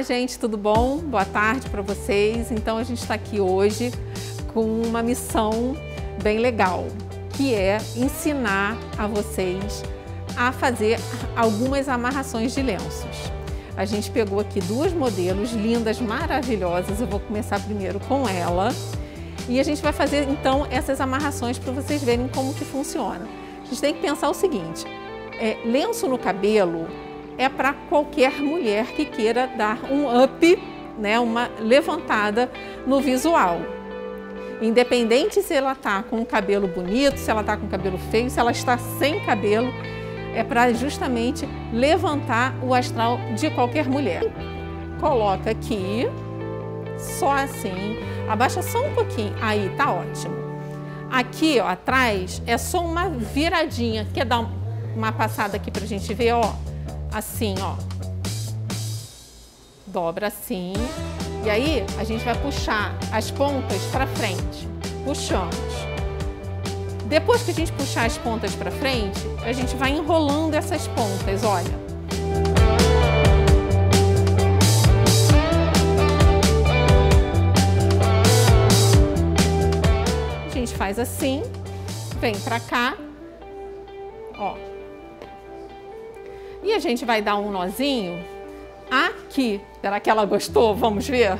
Olá, gente, tudo bom? Boa tarde para vocês. Então, a gente está aqui hoje com uma missão bem legal, que é ensinar a vocês a fazer algumas amarrações de lenços. A gente pegou aqui duas modelos lindas, maravilhosas. Eu vou começar primeiro com ela. E a gente vai fazer então essas amarrações para vocês verem como que funciona. A gente tem que pensar o seguinte, é, lenço no cabelo é para qualquer mulher que queira dar um up, né, uma levantada no visual. Independente se ela está com o cabelo bonito, se ela está com o cabelo feio, se ela está sem cabelo, é para justamente levantar o astral de qualquer mulher. Coloca aqui, só assim, abaixa só um pouquinho, aí tá ótimo. Aqui, ó, atrás, é só uma viradinha. Quer dar uma passada aqui para a gente ver, ó? Assim, ó. Dobra assim. E aí, a gente vai puxar as pontas para frente. Puxamos. Depois que a gente puxar as pontas para frente, a gente vai enrolando essas pontas, olha. A gente faz assim, vem para cá, ó. E a gente vai dar um nozinho aqui. Será que ela gostou? Vamos ver?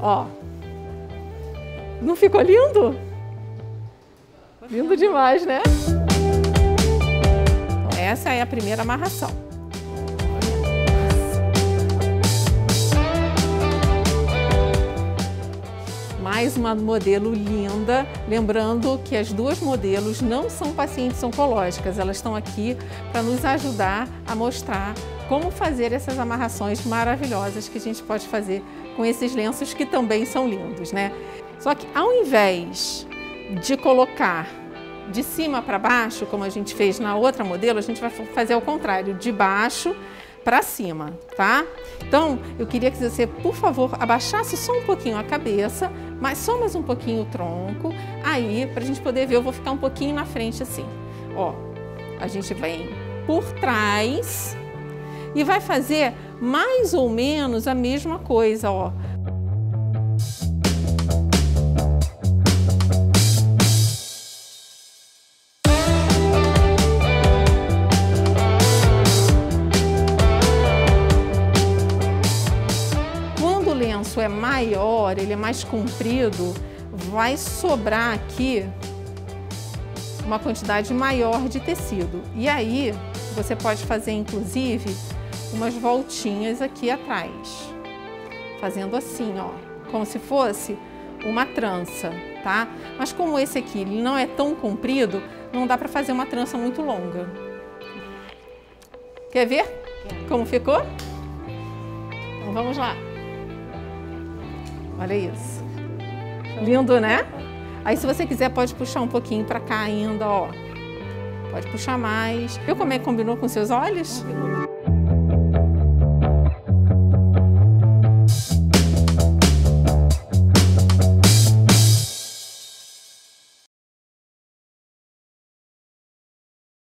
Ó. Não ficou lindo? Lindo demais, né? Essa é a primeira amarração. Mais uma modelo linda. Lembrando que as duas modelos não são pacientes oncológicas, elas estão aqui para nos ajudar a mostrar como fazer essas amarrações maravilhosas que a gente pode fazer com esses lenços que também são lindos, né? Só que ao invés de colocar de cima para baixo, como a gente fez na outra modelo, a gente vai fazer ao contrário, de baixo para cima, tá? Então, eu queria que você, por favor, abaixasse só um pouquinho a cabeça, mas só mais um pouquinho o tronco. Aí, para a gente poder ver, eu vou ficar um pouquinho na frente assim. Ó, a gente vem por trás e vai fazer mais ou menos a mesma coisa, ó. Maior, ele é mais comprido, vai sobrar aqui uma quantidade maior de tecido. E aí, você pode fazer, inclusive, umas voltinhas aqui atrás. Fazendo assim, ó, como se fosse uma trança, tá? Mas como esse aqui ele não é tão comprido, não dá para fazer uma trança muito longa. Quer ver como ficou? Então vamos lá. Olha isso. Lindo, né? Aí se você quiser pode puxar um pouquinho para cá ainda, ó. Pode puxar mais. Viu como é que combinou com seus olhos?